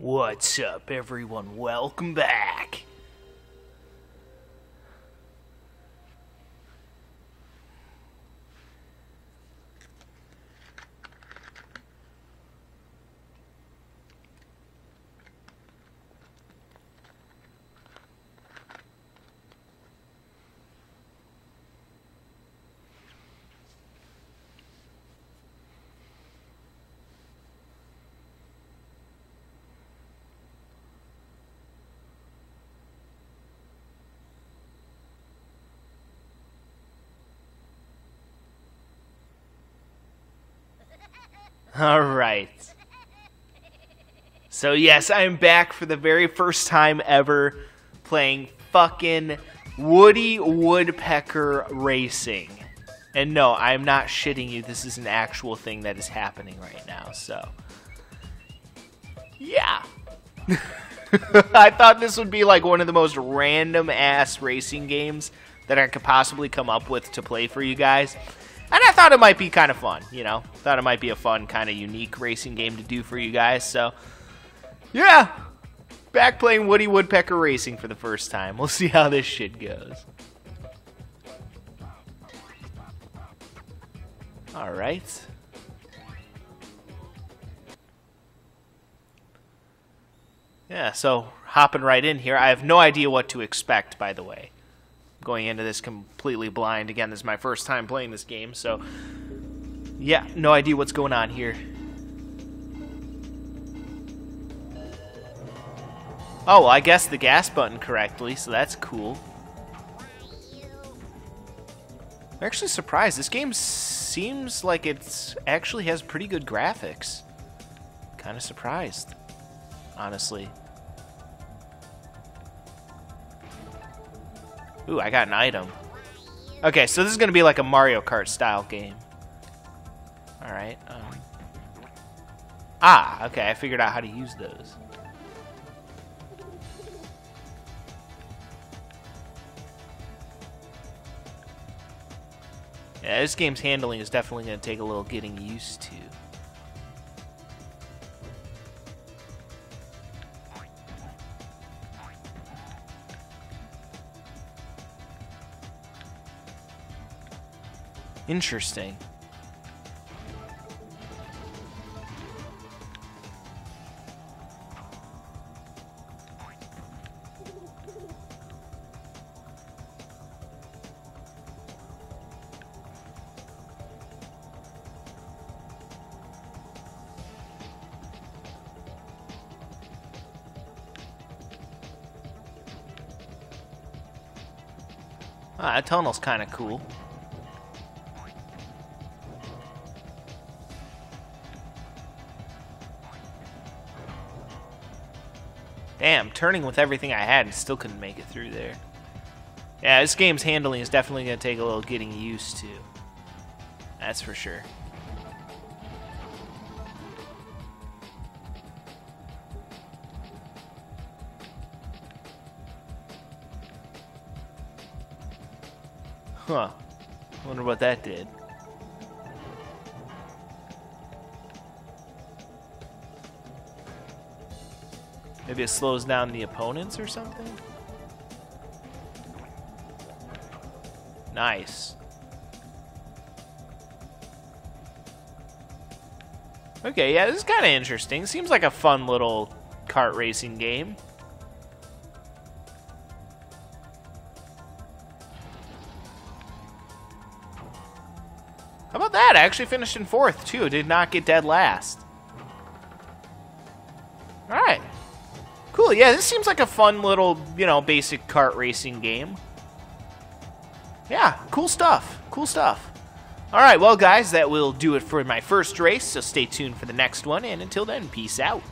What's up, everyone? Welcome back. All right. So, yes, I am back for the very first time ever playing fucking Woody Woodpecker Racing. And no, I'm not shitting you. This is an actual thing that is happening right now. So, yeah. I thought this would be like one of the most random ass racing games that I could possibly come up with to play for you guys. And I thought it might be kind of fun, you know? Thought it might be a fun, kind of unique racing game to do for you guys. So, yeah. Back playing Woody Woodpecker Racing for the first time. We'll see how this shit goes. Alright. Yeah, so hopping right in here. I have no idea what to expect, by the way going into this completely blind. Again, this is my first time playing this game, so yeah, no idea what's going on here. Oh, I guessed the gas button correctly, so that's cool. I'm actually surprised. This game seems like it actually has pretty good graphics. Kind of surprised, honestly. Ooh, I got an item. Okay, so this is going to be like a Mario Kart style game. Alright. Um. Ah, okay, I figured out how to use those. Yeah, this game's handling is definitely going to take a little getting used to. Interesting. Ah, that tunnel's kind of cool. Damn, turning with everything I had and still couldn't make it through there. Yeah, this game's handling is definitely going to take a little getting used to. That's for sure. Huh. Wonder what that did. Maybe it slows down the opponents or something? Nice. Okay, yeah, this is kind of interesting. Seems like a fun little kart racing game. How about that? I actually finished in fourth, too. Did not get dead last. Alright. Cool, yeah, this seems like a fun little, you know, basic kart racing game. Yeah, cool stuff. Cool stuff. All right, well, guys, that will do it for my first race, so stay tuned for the next one, and until then, peace out.